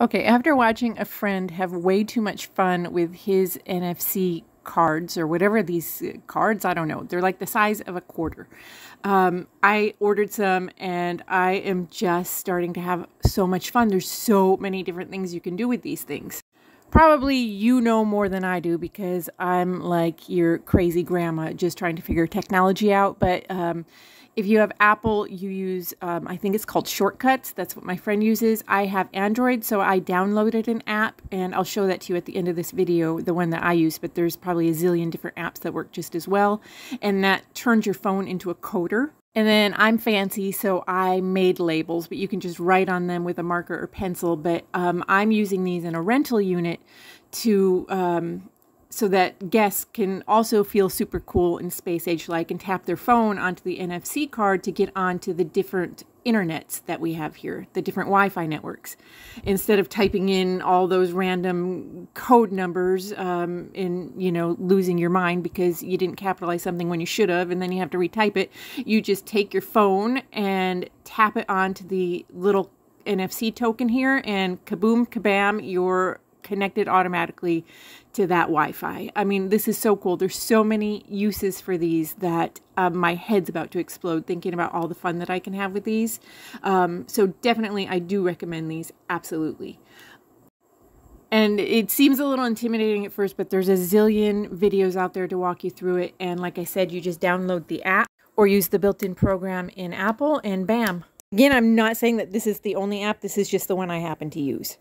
Okay, after watching a friend have way too much fun with his NFC cards or whatever these uh, cards, I don't know, they're like the size of a quarter. Um, I ordered some and I am just starting to have so much fun. There's so many different things you can do with these things. Probably you know more than I do because I'm like your crazy grandma just trying to figure technology out. But um, if you have Apple, you use, um, I think it's called Shortcuts. That's what my friend uses. I have Android, so I downloaded an app, and I'll show that to you at the end of this video, the one that I use, but there's probably a zillion different apps that work just as well. And that turns your phone into a coder. And then I'm fancy, so I made labels, but you can just write on them with a marker or pencil. But um, I'm using these in a rental unit to um, so that guests can also feel super cool and space age like and tap their phone onto the NFC card to get onto the different internets that we have here, the different Wi Fi networks. Instead of typing in all those random code numbers um, and, you know, losing your mind because you didn't capitalize something when you should have and then you have to retype it, you just take your phone and tap it onto the little NFC token here and kaboom, kabam, your connected automatically to that Wi-Fi. I mean, this is so cool. There's so many uses for these that uh, my head's about to explode thinking about all the fun that I can have with these. Um, so definitely, I do recommend these. Absolutely. And it seems a little intimidating at first, but there's a zillion videos out there to walk you through it. And like I said, you just download the app or use the built-in program in Apple and bam. Again, I'm not saying that this is the only app. This is just the one I happen to use.